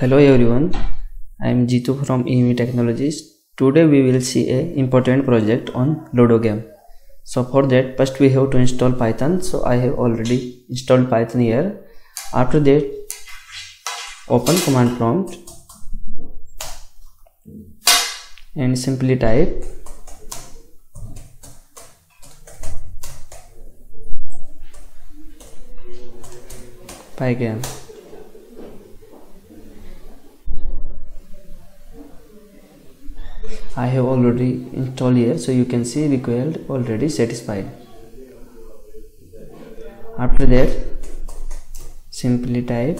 Hello everyone, I am Jitu from EME Technologies. Today we will see a important project on Ludo game. So for that first we have to install Python. So I have already installed Python here. After that open command prompt and simply type pygame I have already installed here so you can see required already satisfied. After that simply type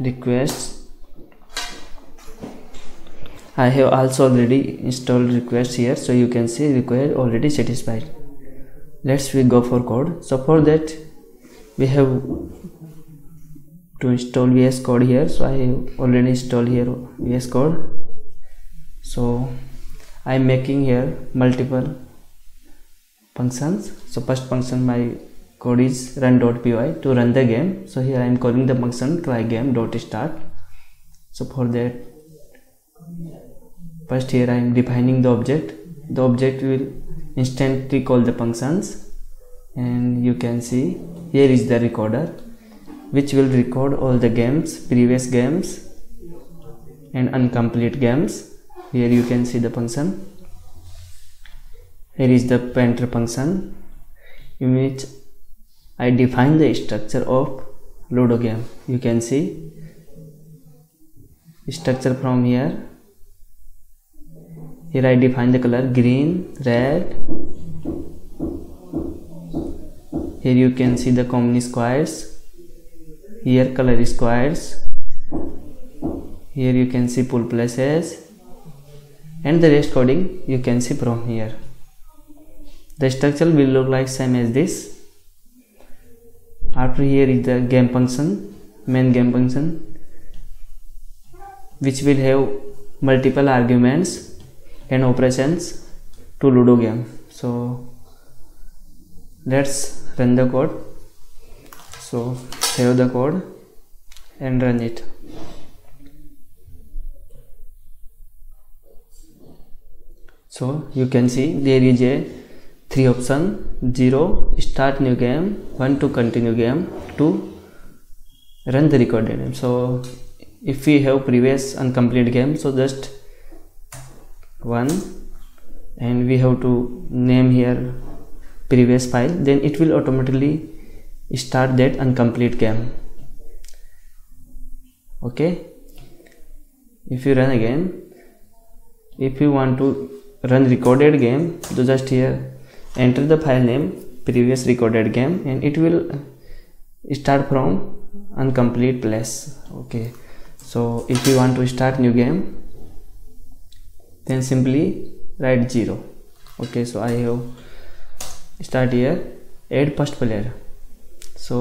requests. I have also already installed requests here so you can see required already satisfied. Let's we go for code. So for that we have to install vs code here. So i already installed here vs code. So i'm making here multiple functions. So first function my code is run.py to run the game. So here i'm calling the function try game dot start so for that first here i'm defining the object. The object will instantly call the functions. And you can see here is the recorder which will record all the games previous games and incomplete games. Here you can see the function. Here is the painter function in which I define the structure of Ludo game. You can see structure from here. Here I define the color green red. Here you can see the common squares here color squares. Here you can see pull places. And the rest coding you can see from here. The structure will look like same as this. After here is the game function main game function which will have multiple arguments and operations to ludo game. So let's run the code. So save the code and run it. So you can see there is a three option. 0 start new game. 1 to continue game. 2 run the recorded game. So if we have previous incomplete game so just one. And we have to name here previous file. Then it will automatically start that incomplete game okay? If you run again if you want to run recorded game so just here. Enter the file name previous recorded game and it will start from incomplete place. Okay? So if you want to start new game then simply write 0 okay? So i have start here. Add first player so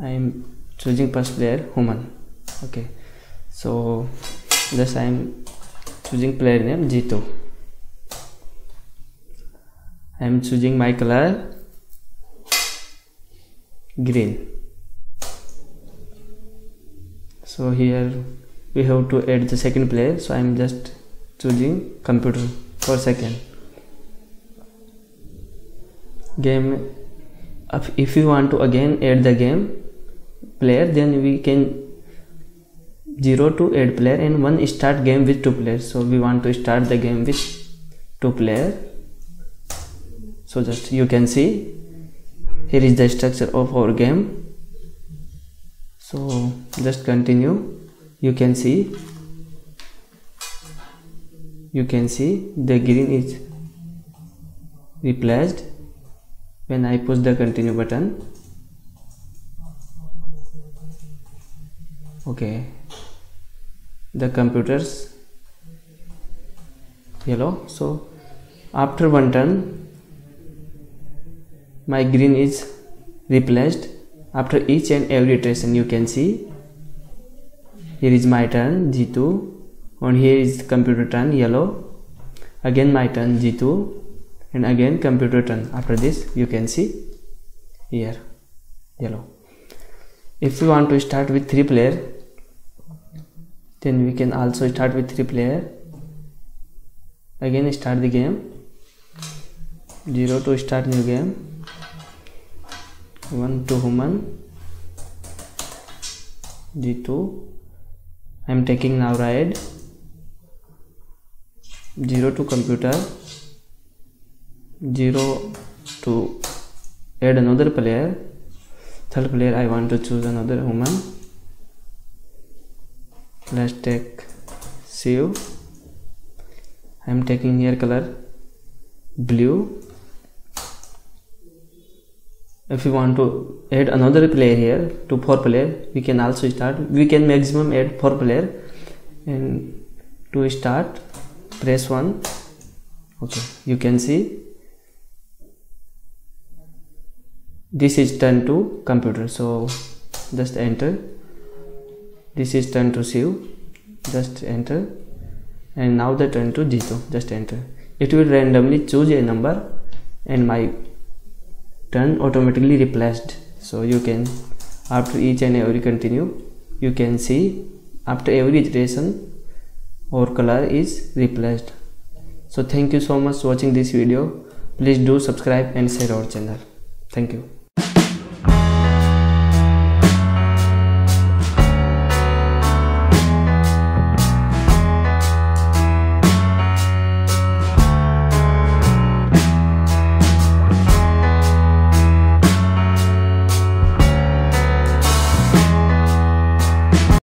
i am choosing first player human. Okay. So just i am choosing player name Jitu I am choosing my color green. So here we have to add the second player so I am just choosing computer for second. Game if you want to again add the game player then we can 0 to add player and one start game with two players. So we want to start the game with two player. So just you can see here is the structure of our game. So just continue. You can see you can see the green is replaced when I push the continue button. Okay. The computers. Yellow. So after one turn my green is replaced. After each and every iteration you can see here is my turn Jitu and here is computer turn yellow. Again my turn Jitu and again computer turn. After this you can see here yellow. If we want to start with three player then we can also start with three player. Again start the game. 0 to start new game. 1 to human. Jitu I am taking now ride 0 to computer 0 to add another player. Third player I want to choose another human let's take sieve I am taking here color blue. If you want to add another player here to four player we can also start. We can maximum add four player. And to start press one. Okay you can see this is turned to computer so just enter. This is turned to sieve just enter. And now the turn to Jitu just enter. It will randomly choose a number and my turn automatically replaced. So you can after each and every continue you can see after every iteration our color is replaced. So thank you so much watching this video. Please do subscribe and share our channel. Thank you